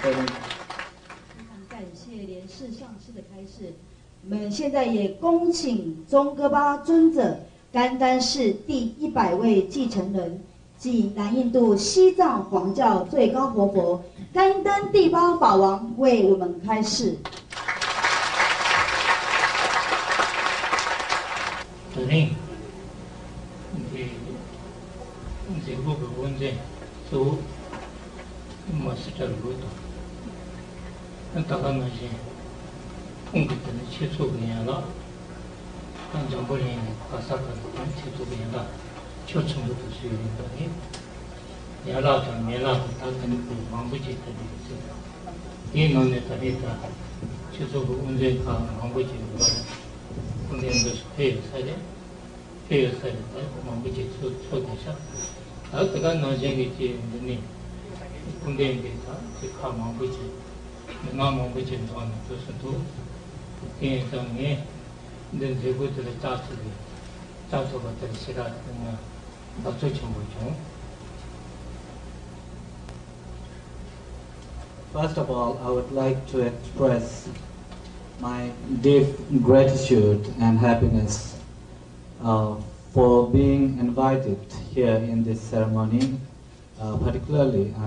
非常感谢莲氏上师的开示。我们现在也恭请宗哥巴尊者甘丹氏第一百位继承人，即南印度西藏黄教最高活佛甘丹第八法王为我们开示。司令，你你先不给问这，māsī chā rū tō tāka ngā shī tōng kī tā nā chē tsō kī yā rā tā jāmbō rī yā kā sā kā rā chē tsō kī yā rā chō chōng kī tō sū yō rā yā yā rā tā mē rā tā tā tā nī kū māngbō chē tā tī kī sā yī nō nē tā rī tā chē tsō kī un zē kā māngbō chē rā un zē ndā sū pē yō sā rē pē yō sā rē tā māngbō chē tsō kī sā tā tā kā nā shē kī chē nī 군대인 게다 그 망부지 나 망부지 너는 그것도 개성에 는 제고들의 짜투리 짜투 같은 시라 그냥 나도 좀 보죠 First of all, I would like to express my deep gratitude and happiness uh, for being invited here in this ceremony. Uh, particularly,